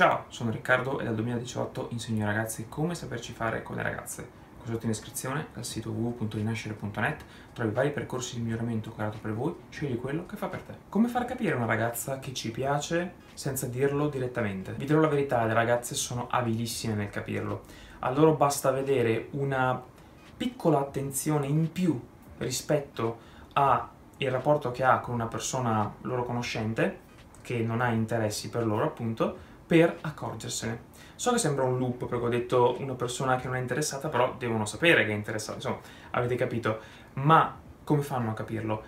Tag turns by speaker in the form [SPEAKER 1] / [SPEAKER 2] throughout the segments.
[SPEAKER 1] Ciao, sono Riccardo e dal 2018 insegno ai ragazzi come saperci fare con le ragazze. Qui sotto in descrizione, dal sito www.rinascere.net, trovi vari percorsi di miglioramento creato per voi, scegli quello che fa per te. Come far capire a una ragazza che ci piace senza dirlo direttamente? Vi dirò la verità, le ragazze sono abilissime nel capirlo. A loro basta vedere una piccola attenzione in più rispetto al rapporto che ha con una persona loro conoscente, che non ha interessi per loro appunto, per accorgersene. So che sembra un loop perché ho detto una persona che non è interessata, però devono sapere che è interessata, insomma, avete capito. Ma come fanno a capirlo?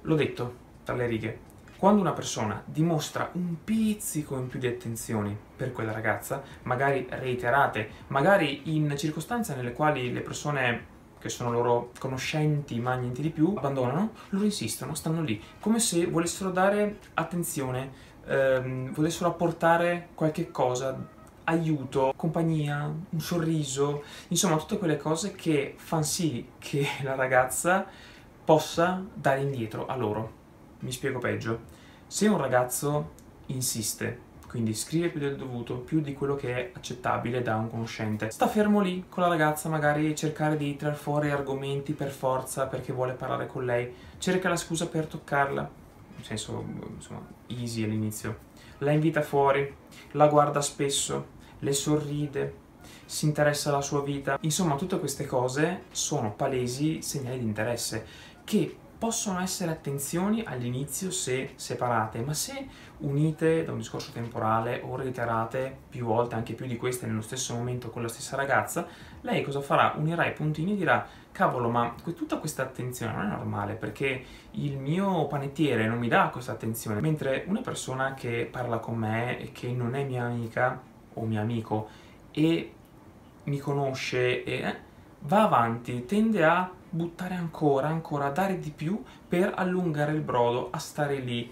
[SPEAKER 1] L'ho detto tra le righe. Quando una persona dimostra un pizzico in più di attenzioni per quella ragazza, magari reiterate, magari in circostanze nelle quali le persone che sono loro conoscenti ma niente di più, abbandonano, loro insistono, stanno lì, come se volessero dare attenzione, ehm, volessero apportare qualche cosa, aiuto, compagnia, un sorriso, insomma tutte quelle cose che fanno sì che la ragazza possa dare indietro a loro. Mi spiego peggio. Se un ragazzo insiste, quindi scrive più del dovuto, più di quello che è accettabile da un conoscente, sta fermo lì con la ragazza, magari cercare di tirar fuori argomenti per forza perché vuole parlare con lei, cerca la scusa per toccarla, in senso, insomma, easy all'inizio. La invita fuori, la guarda spesso, le sorride, si interessa alla sua vita. Insomma, tutte queste cose sono palesi segnali di interesse che possono essere attenzioni all'inizio se separate, ma se unite da un discorso temporale o reiterate più volte, anche più di queste nello stesso momento con la stessa ragazza, lei cosa farà? Unirà i puntini e dirà cavolo, ma tutta questa attenzione non è normale perché il mio panettiere non mi dà questa attenzione, mentre una persona che parla con me e che non è mia amica o mio amico e mi conosce e eh, va avanti, tende a buttare ancora, ancora, a dare di più per allungare il brodo, a stare lì.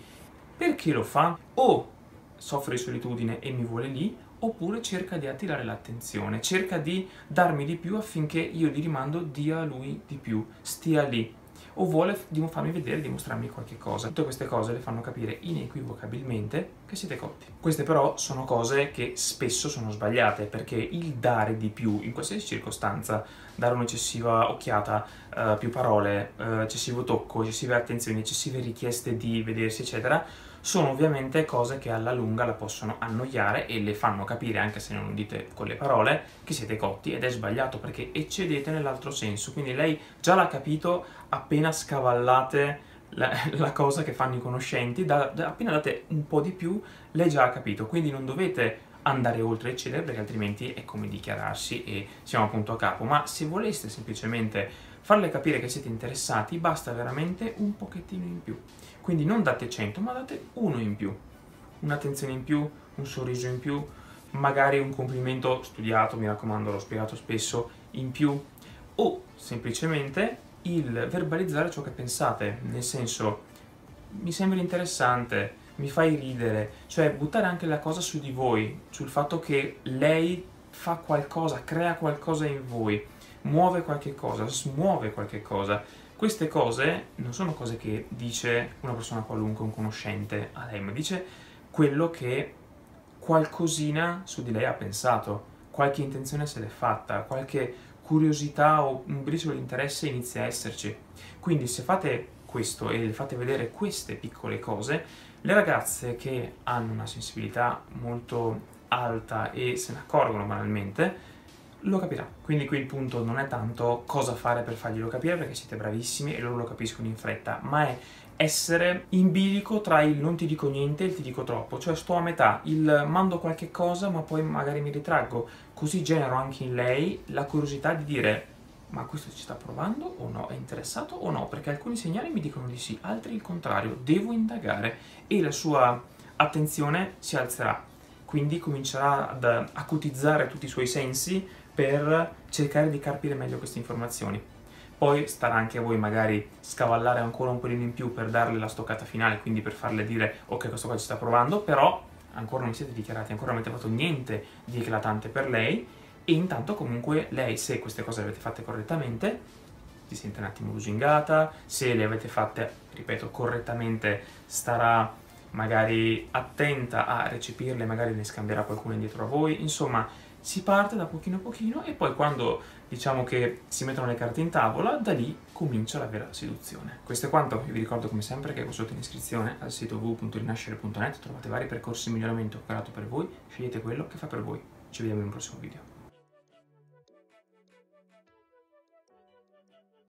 [SPEAKER 1] Perché lo fa? O soffre di solitudine e mi vuole lì, oppure cerca di attirare l'attenzione, cerca di darmi di più affinché io di rimando dia a lui di più, stia lì o vuole farmi vedere, dimostrarmi qualche cosa. Tutte queste cose le fanno capire inequivocabilmente che siete cotti. Queste però sono cose che spesso sono sbagliate perché il dare di più in qualsiasi circostanza, dare un'eccessiva occhiata, uh, più parole, uh, eccessivo tocco, eccessive attenzioni, eccessive richieste di vedersi eccetera, sono ovviamente cose che alla lunga la possono annoiare e le fanno capire, anche se non dite con le parole, che siete cotti ed è sbagliato perché eccedete nell'altro senso. Quindi lei già l'ha capito appena scavallate la, la, cosa che fanno i conoscenti, da, da, appena date un po' di più, lei già ha capito. Quindi non dovete andare oltre eccedere perché altrimenti è come dichiararsi e siamo appunto a capo. Ma se voleste semplicemente farle capire che siete interessati, basta veramente un pochettino in più. Quindi non date 100, ma date uno in più. Un'attenzione in più, un sorriso in più, magari un complimento studiato, mi raccomando, l'ho spiegato spesso, in più, o semplicemente il verbalizzare ciò che pensate, nel senso mi sembra interessante, mi fai ridere, cioè buttare anche la cosa su di voi, sul fatto che lei fa qualcosa, crea qualcosa in voi, muove qualche cosa, smuove qualche cosa. Queste cose non sono cose che dice una persona qualunque, un conoscente a lei, ma dice quello che qualcosina su di lei ha pensato, qualche intenzione se l'è fatta, qualche curiosità o un briciolo di interesse inizia a esserci. Quindi se fate questo e fate vedere queste piccole cose, le ragazze che hanno una sensibilità molto alta e se ne accorgono banalmente, lo capirà. Quindi qui il punto non è tanto cosa fare per farglielo capire, perché siete bravissimi e loro lo capiscono in fretta, ma è essere in bilico tra il non ti dico niente e il ti dico troppo, cioè sto a metà, il mando qualche cosa ma poi magari mi ritraggo, così genero anche in lei la curiosità di dire ma questo ci sta provando o no, è interessato o no, perché alcuni segnali mi dicono di sì, altri il contrario, devo indagare e la sua attenzione si alzerà, quindi comincerà ad acutizzare tutti i suoi sensi per cercare di capire meglio queste informazioni. Poi starà anche a voi magari scavallare ancora un pelino in più per darle la stoccata finale, quindi per farle dire ok questo qua ci sta provando, però ancora non siete dichiarati, ancora non avete fatto niente di eclatante per lei e intanto comunque lei se queste cose le avete fatte correttamente si sente un attimo lusingata, se le avete fatte, ripeto, correttamente starà magari attenta a recepirle, magari ne scambierà qualcuno indietro a voi, insomma si parte da pochino a pochino e poi quando diciamo che si mettono le carte in tavola, da lì comincia la vera seduzione. Questo è quanto, vi ricordo come sempre che sotto in iscrizione al sito www.rinascere.net trovate vari percorsi di miglioramento creato per voi, scegliete quello che fa per voi. Ci vediamo in un prossimo video.